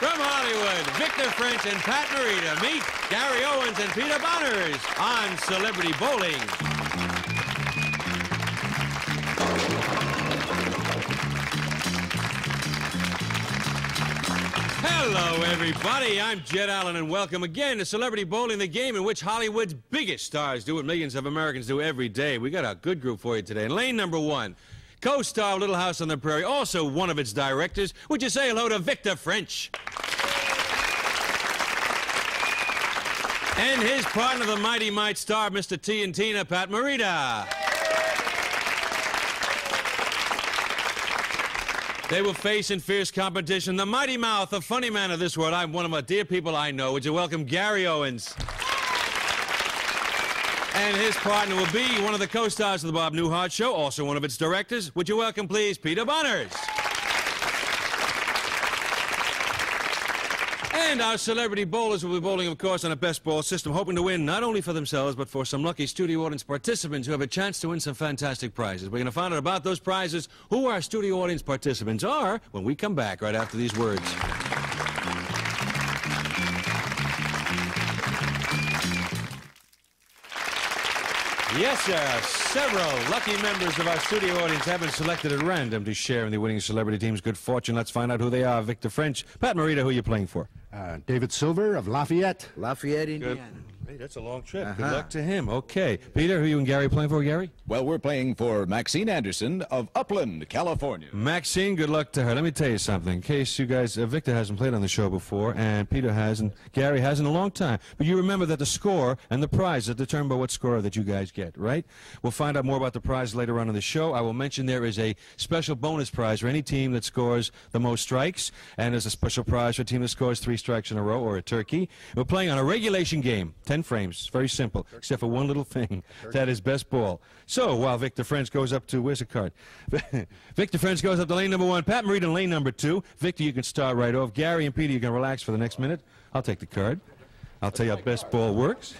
From Hollywood, Victor French and Pat Morita meet Gary Owens and Peter Bonerz on Celebrity Bowling. Hello, everybody. I'm Jed Allen, and welcome again to Celebrity Bowling, the game in which Hollywood's biggest stars do what millions of Americans do every day. We got a good group for you today. In lane number one, co-star of Little House on the Prairie, also one of its directors. Would you say hello to Victor French? And his partner, the Mighty Might star, Mr. T and Tina, Pat Morita. They will face in fierce competition the mighty mouth, the funny man of this world. I'm one of my dear people I know. Would you welcome Gary Owens? And his partner will be one of the co-stars of the Bob Newhart Show, also one of its directors. Would you welcome, please, Peter Bonerz? And our celebrity bowlers will be bowling, of course, on a best ball system, hoping to win not only for themselves, but for some lucky studio audience participants who have a chance to win some fantastic prizes. We're going to find out about those prizes, who our studio audience participants are, when we come back right after these words. Yes, sir. Several lucky members of our studio audience have been selected at random to share in the winning celebrity team's good fortune. Let's find out who they are. Victor French, Pat Morita, who are you playing for? Uh, David Silver of Lafayette. Lafayette, Indiana. Hey, that's a long trip. Uh-huh. Good luck to him. Okay. Peter, who are you and Gary playing for, Gary? Well, we're playing for Maxine Anderson of Upland, California. Maxine, good luck to her. Let me tell you something. In case you guys, uh, Victor hasn't played on the show before, and Peter hasn't, Gary hasn't in a long time. But you remember that the score and the prize are determined by what score that you guys get, right? We'll find out more about the prize later on in the show. I will mention there is a special bonus prize for any team that scores the most strikes, and there's a special prize for a team that scores three strikes in a row or a turkey. We're playing on a regulation game, 10 frames. Very simple, except for one little thing. That is best ball. So while Victor French goes up to, where's the card? Victor French goes up to lane number one. Pat Morita in lane number two. Victor, you can start right off. Gary and Peter, you can relax for the next minute. I'll take the card. I'll tell you how best ball works.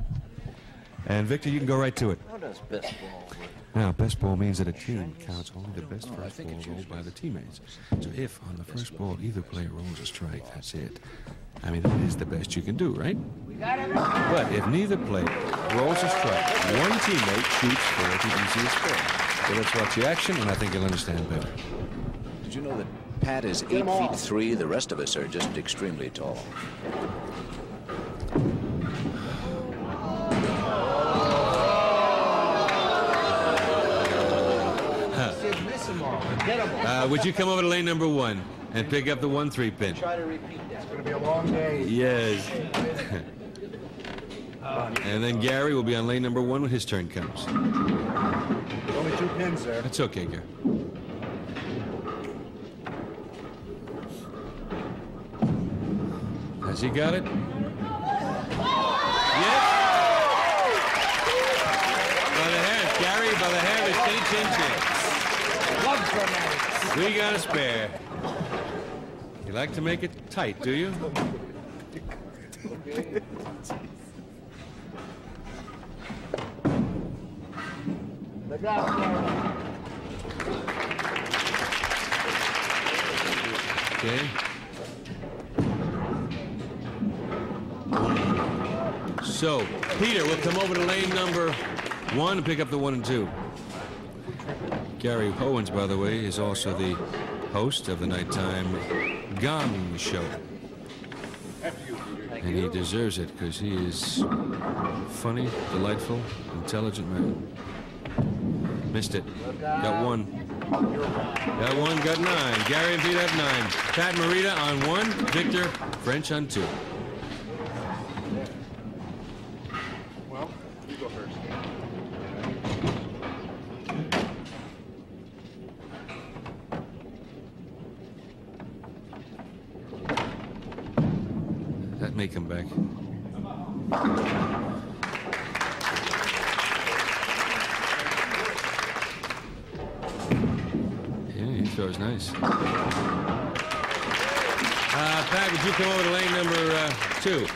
and Victor, you can go right to it. How does best ball work? Now, best ball means that a team counts only the best first ball rolled by the teammates. So if on the first ball either player rolls a strike, that's it. I mean, that is the best you can do, right? But if neither player rolls a strike, one teammate shoots for the easiest score. So let's watch the action, and I think you'll understand better. Did you know that Pat is eight feet three? The rest of us are just extremely tall. Them all. Get them all. Uh, would you come over to lane number one and pick up the one-three pin? Try to repeat that. It's going to be a long day. Yes. and then Gary will be on lane number one when his turn comes. Only two pins there. That's okay, Gary. Has he got it? Yes. By the hair, Gary, by the hair, it's chin chin chin. Love dramatic. We got a spare. You like to make it tight, do you? Okay. So, Peter, we'll come over to lane number one and pick up the one and two. Gary Owens, by the way, is also the host of the nighttime Gong Show. And he deserves it because he is funny, delightful, intelligent man. Missed it. Got one. Got one, got nine. Gary and Pete have nine. Pat Morita on one. Victor French on two. Well, you go first. May come back. Yeah, he throws nice. Uh, Pat, would you come over to lane number uh, two?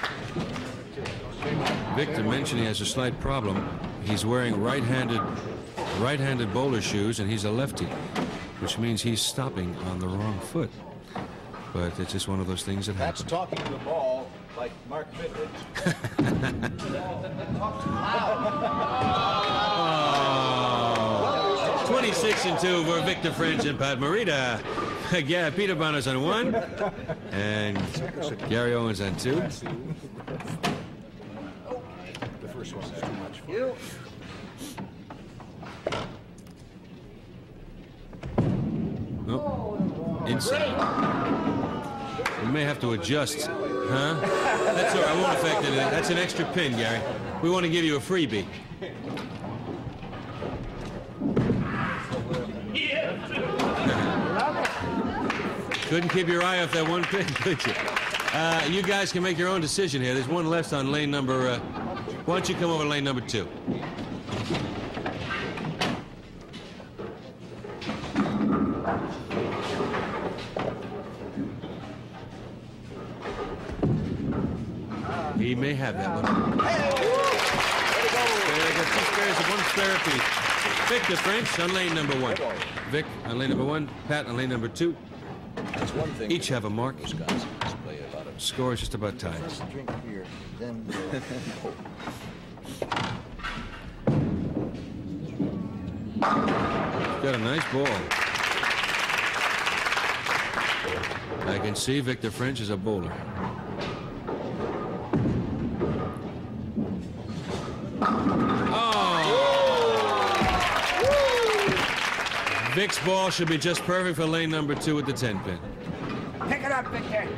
Victor mentioned he has a slight problem. He's wearing right-handed, right-handed bowler shoes, and he's a lefty, which means he's stopping on the wrong foot. But it's just one of those things that That's talking to the ball like Mark Fidrych. Oh. 26 and 2 for Victor French and Pat Morita. yeah, Peter Bonerz on one. And Gary Owens on two. The first one is too much for You. Oh, inside. We may have to adjust. Huh? That's all right. Won't affect anything. That's an extra pin, Gary. We want to give you a freebie. Couldn't keep your eye off that one pin, could you? Uh, you guys can make your own decision here. There's one left on lane number. Uh, why don't you come over lane number two? He may have that one. They got two spares of one spare apiece. Victor French on lane number one. Vic on lane number one. Pat on lane number two. That's one thing. Each have a mark. Score is just about tied. Drink beer. Then Got a nice ball. I can see Victor French is a bowler. Oh! Vic's ball should be just perfect for lane number two at the 10 pin. pick it up, Victor.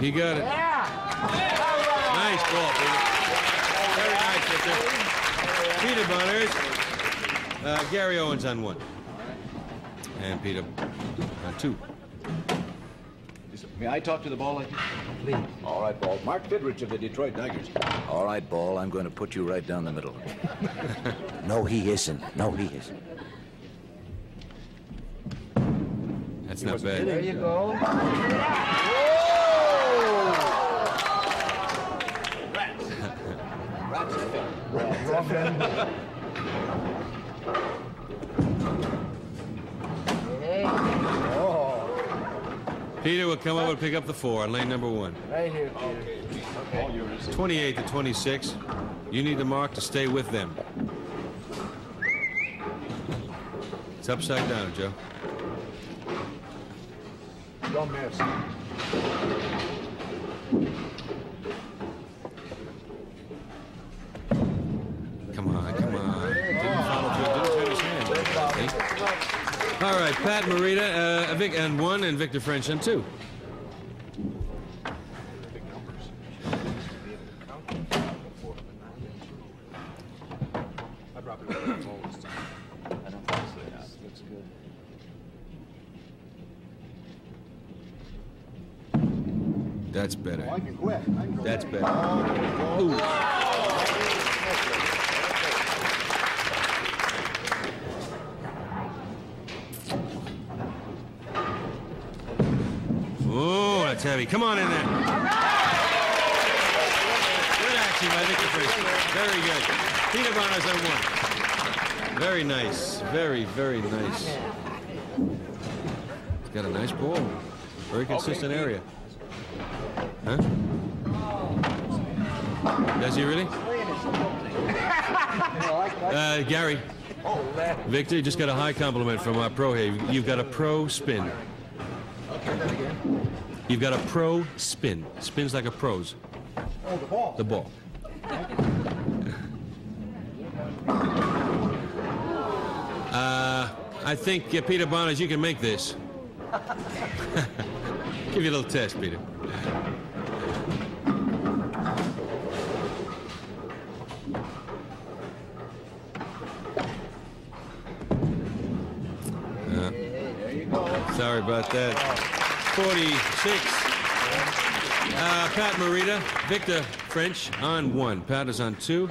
He got it. Nice ball, Peter. Very nice, Victor. Peter Bonerz. Uh, Gary Owens on one. And Peter on two. May I talk to the ball like this? Please. All right, ball. Mark Fidrych of the Detroit Tigers. All right, ball. I'm going to put you right down the middle. No, he isn't. No, he isn't. That's not bad. There you go. Hey, Peter will come over and pick up the four on lane number one. right here, Peter. 28 to 26. You need the mark to stay with them. It's upside down, Joe. Don't miss. All right, Pat Morita, uh, Vic and one, and Victor French and two. I probably would have told this time. I don't think so. That's, that's good. That's better. I can quit. I can That's quit. better. Ooh. Ooh, that's heavy. Come on in there. Good action by Victor French. Very good. Peter Bonerz on one. Very nice. Very, very nice. He's got a nice ball. Very consistent area. Huh? Does he really? Uh, Gary. Victor, you just got a high compliment from our pro here. You've got a pro spin. You've got a pro spin. Spins like a pros. Oh, the ball. The ball. Uh, I think, uh, Peter Bonerz, you can make this. Give you a little test, Peter. Uh, sorry about that. 46. Uh, Pat Morita, Victor French on one. Pat is on two.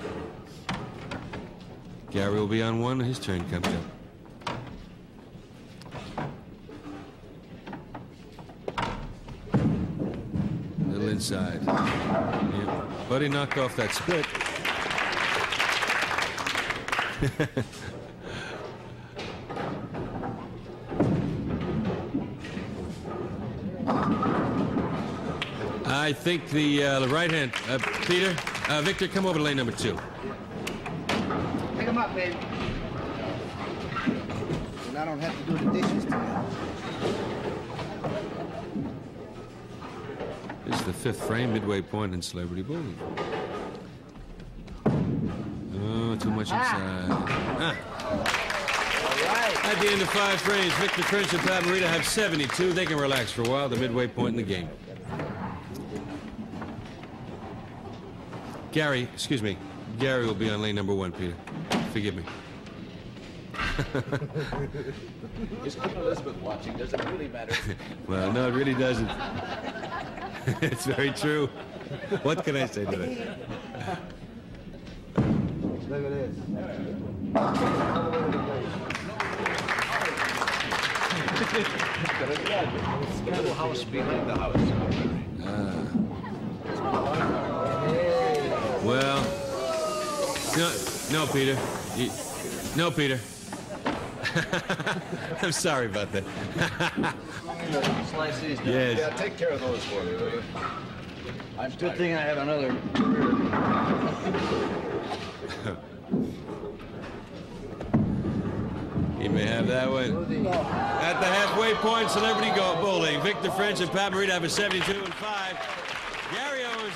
Gary will be on one. His turn comes up. Little inside. Yeah. Buddy knocked off that split. I think the, uh, the right hand. Uh, Peter, uh, Victor, come over to lane number two. Pick him up, baby. And I don't have to do the dishes tonight. This is the fifth frame, midway point in Celebrity Bowling. Oh, too much inside. Ah. At the end of five frames, Victor French and Pat Morita have 72. They can relax for a while, the midway point in the game. Gary, excuse me. Gary will be on lane number one, Peter. Forgive me. Is Queen Elizabeth watching? Does it really matter? Well, no, it really doesn't. it's very true. What can I say to that? Look at this. Little house behind the house. Ah. Well, no, no, Peter. You, no, Peter. I'm sorry about that. Slice these down. Yes. Yeah, take care of those for me, will you? I'm Good thing I have another career. He may have that one. At the halfway point, Celebrity Go Bowling. Victor French and Pat Morita have a 72 and 5.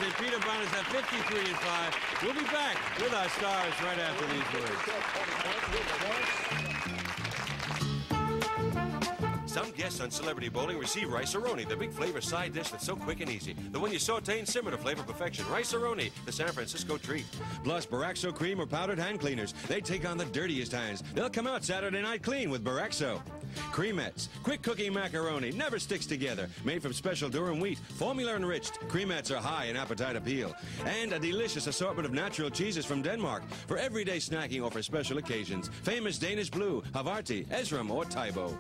And Peter Bonerz at 53 and 5. We'll be back with our stars right after these words. Some guests on Celebrity Bowling receive Rice-A-Roni, the big flavor side dish that's so quick and easy. The one you saute and simmer to flavor perfection. Rice-A-Roni, the San Francisco treat. Plus, Boraxo cream or powdered hand cleaners. They take on the dirtiest hands. They'll come out Saturday night clean with Boraxo. Creamettes, quick cooking macaroni, never sticks together. Made from special durum wheat, formula enriched. Creamettes are high in appetite appeal. And a delicious assortment of natural cheeses from Denmark for everyday snacking or for special occasions. Famous Danish Blue, Havarti, Esrom, or Tybo.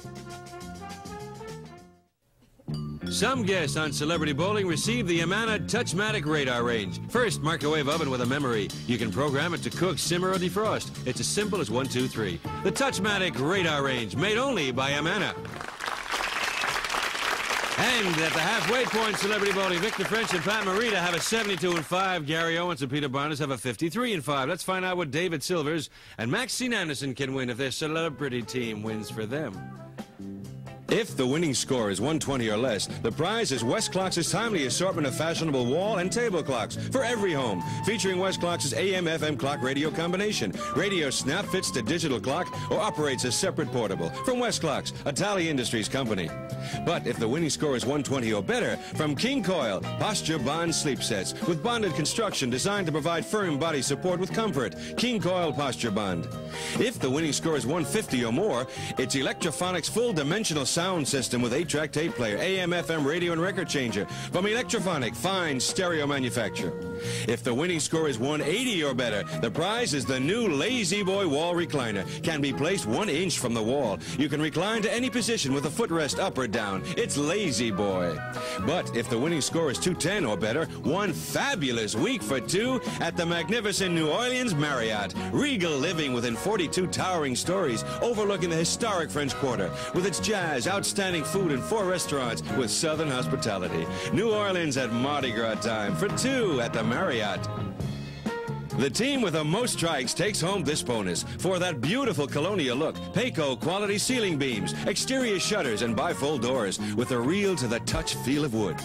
Some guests on Celebrity Bowling receive the Amana Touchmatic Radarange. First, microwave oven with a memory. You can program it to cook, simmer, or defrost. It's as simple as one, two, three. The Touchmatic Radarange, made only by Amana. And at the halfway point, Celebrity Bowling, Victor French and Pat Morita have a 72 and 5. Gary Owens and Peter Barnes have a 53 and 5. Let's find out what David Silvers and Maxine Anderson can win if their celebrity team wins for them. If the winning score is 120 or less, the prize is Westclox timely assortment of fashionable wall and table clocks for every home, featuring Westclox AM/FM clock radio combination. Radio snap fits to digital clock or operates as separate portable from Westclox, a Talley Industries company. But if the winning score is 120 or better, from King Koil, posture bond sleep sets with bonded construction designed to provide firm body support with comfort. King Koil posture bond. If the winning score is 150 or more, it's Electrophonics full dimensional sound system with 8-track tape player, AM, FM, radio, and record changer from Electrophonic, fine stereo manufacturer. If the winning score is 180 or better, the prize is the new La-Z-Boy wall recliner. Can be placed one inch from the wall. You can recline to any position with a footrest up or down. It's La-Z-Boy. But if the winning score is 210 or better, one fabulous week for two at the magnificent New Orleans Marriott. Regal living within 42 towering stories overlooking the historic French Quarter with its jazz, outstanding food, in four restaurants with Southern hospitality. New Orleans at Mardi Gras time for two at the Marriott. The team with the most strikes takes home this bonus. For that beautiful colonial look, Payco quality ceiling beams, exterior shutters, and bifold doors with a real to the touch feel of wood.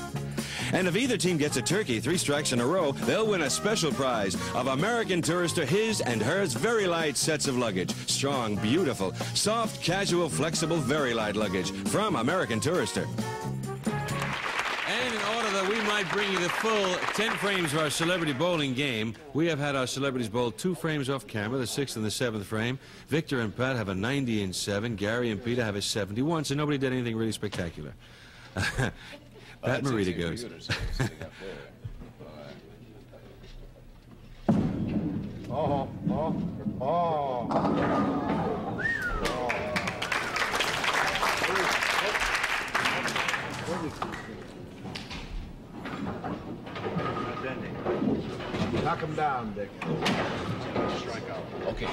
And if either team gets a turkey three strikes in a row, they'll win a special prize of American Tourister his and hers very light sets of luggage. Strong, beautiful, soft, casual, flexible, very light luggage from American Tourister. And in order that we might bring you the full 10 frames of our celebrity bowling game, we have had our celebrities bowl two frames off camera, the sixth and the seventh frame. Victor and Pat have a 90 and 7. Gary and Peter have a 71, so nobody did anything really spectacular. Pat Morita goes. Oh, oh, oh. Knock him down, Dick. Okay.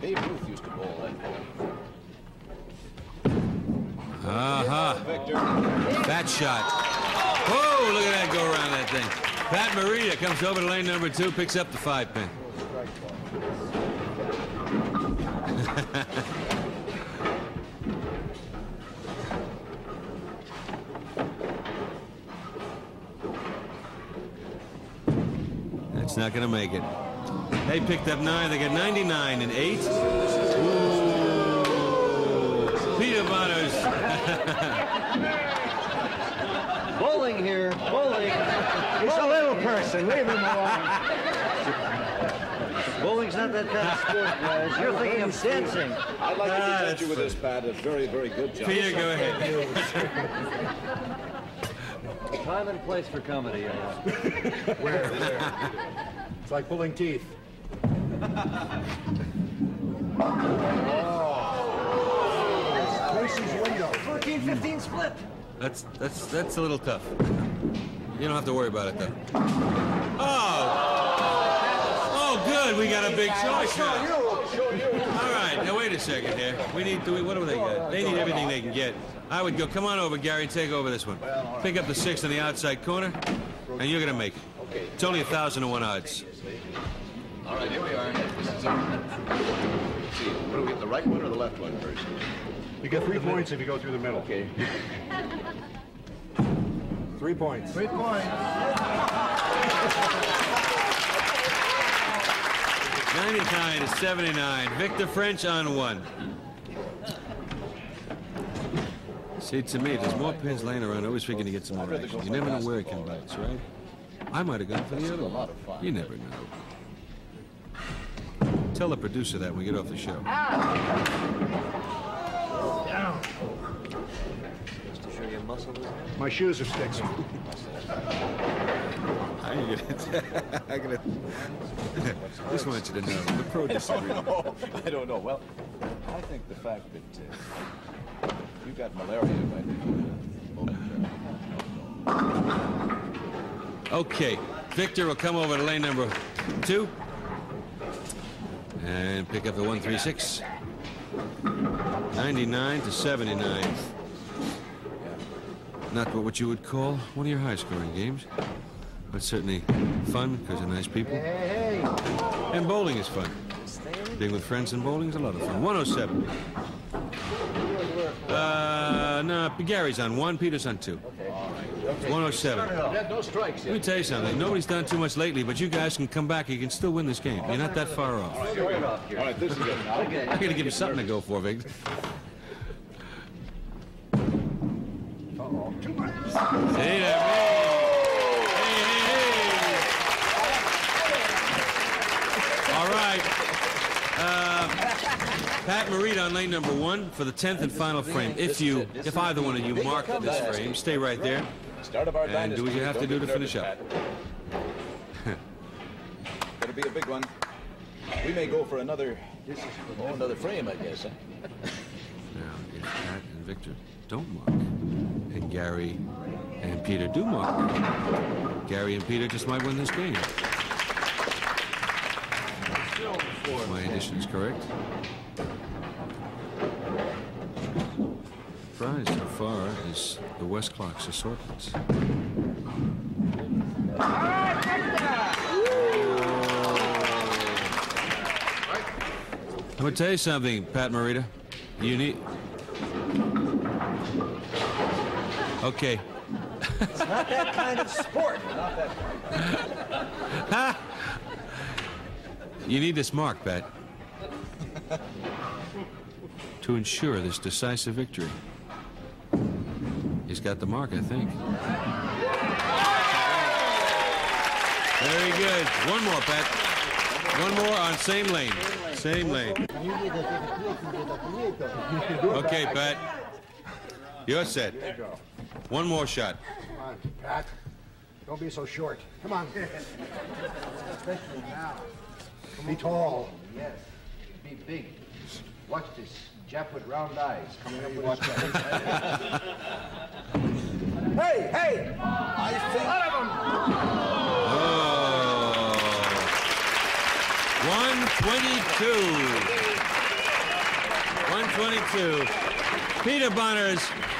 Babe Ruth used to bowl that ball. Uh-huh. Fat shot. Whoa, look at that go around that thing. Pat Morita comes over to lane number two, picks up the five pin. That's not going to make it. They picked up nine. They got 99 and eight. Ooh. Peter Butters. Bowling here, bowling. He's a little person. Leave him alone. Bowling's not that kind of sport, guys. You're thinking of dancing. I'd like Ah, to present you with this bat. A very, very good job. Peter, go ahead. Time and place for comedy. uh, Where? Where? It's like pulling teeth. 15 split. That's that's that's a little tough. You don't have to worry about it though. Oh. Oh, good. We got a big choice now. All right. Now wait a second here. We need. Do we, what do they got? They need everything they can get. I would go. Come on over, Gary. Take over this one. Pick up the six on the outside corner, and you're gonna make it. Okay. It's only a thousand to one odds. All right, here we are. This is it. Let's see, what do we get, the right one or the left one first? You get three points if you go through the middle. Okay. Three points. Three points. 99 to 79. Victor French on one. See, to me, there's more pins laying around. I always figuring to get some more action. You never know where it can bounce, right? I might have gone for the other one. You never know. Tell the producer that when we get off the show. Ah. My shoes are sticks. I ain't gonna. I gotta. Just want you to know the producer. really- No, I don't know. Well, I think the fact that uh, you got malaria might be uh, Okay, Victor will come over to lane number two and pick up the 136. 99 to 79. Not but what you would call one of your high scoring games, but certainly fun because they're nice people. Hey, hey. And bowling is fun. Being with friends and bowling is a lot of fun. 107. Uh, no, Gary's on one, Peter's on two. Okay. 107. No strikes Let me tell you something. Nobody's done too much lately, but you guys can come back. You can still win this game. You're not that far off. All right, this is. Okay. I gotta give you something to go for, Victor. Hey. Hey. All right. Uh, Pat Morita on lane number one for the 10th and final frame. If you, if either one of you mark this frame, stay right there. Start of our And do what you have to do to finish up. Gonna be a big one. We may go for another, oh, another frame, I guess. Now, if Pat and Victor don't mark, and Gary and Peter mark, Gary and Peter just might win this game. My addition is correct. Prize so far is the Westclox assortments. I'm gonna tell you something, Pat Morita. You need. Okay. It's not that kind of sport. You need this mark, Pat. to ensure this decisive victory. He's got the mark, I think. Very good. One more, Pat. One more on same lane. Same lane. Okay, Pat. You're set. One more shot. Come on, Pat. Don't be so short. Come on. especially now Be tall. Yes, be big. Watch this. Jap with round eyes coming up with Watch his that. hey, hey! Oh. 122. 122. Peter Bonerz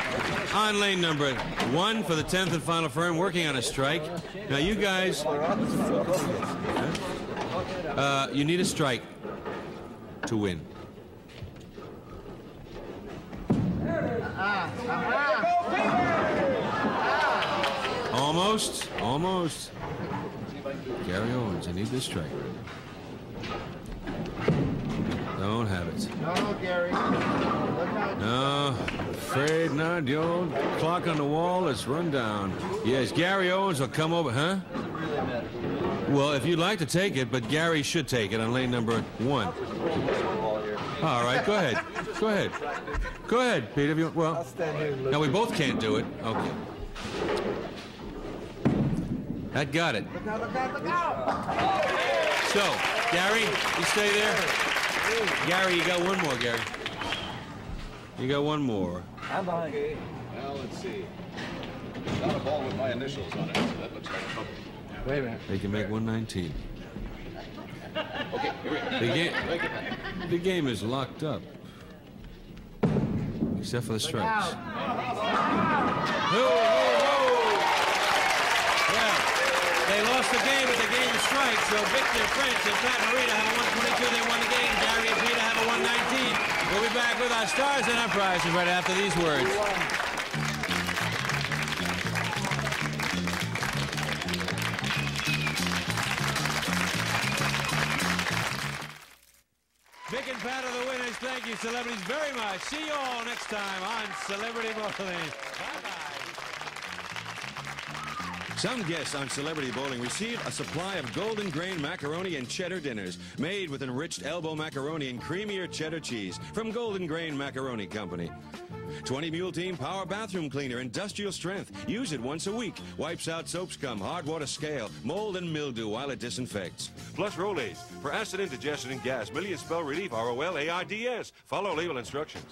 on lane number one for the 10th and final firm, working on a strike. Now, you guys, uh, you need a strike to win. Almost, almost. Gary Owens, I need this strike. Don't have it. No, Gary. No, afraid not. The old clock on the wall is run down. Yes, Gary Owens will come over, huh? Well, if you'd like to take it, but Gary should take it on lane number one. All right, go ahead. Go ahead. Go ahead, Peter. If you, well, now we both can't do it. Okay. That got it. So, Gary, you stay there. Gary, you got one more, Gary. You got one more. I'm behind. Okay. Well, let's see. Not a ball with my initials on it. so That looks like trouble. Wait a minute. They can make 119. Okay, here we go. The game, the game is locked up. Except for the strikes. Whoa, whoa, whoa! Well, they lost the game, but the game is strikes. So Victor French and Pat Morita have a 122. They won the game. Gary and Peter have a 119. We'll back with our stars and our prizes right after these words. Vic and Pat are the winners. Thank you, celebrities, very much. See you all next time on Celebrity Bowling. Some guests on Celebrity Bowling receive a supply of golden grain macaroni and cheddar dinners made with enriched elbow macaroni and creamier cheddar cheese from Golden Grain Macaroni Company. 20 Mule Team Power Bathroom Cleaner, industrial strength. Use it once a week. Wipes out soap scum, hard water scale, mold, and mildew while it disinfects. Plus Rolaids for acid indigestion and gas. Million spell relief, R-O-L-A-I-D-S. Follow label instructions.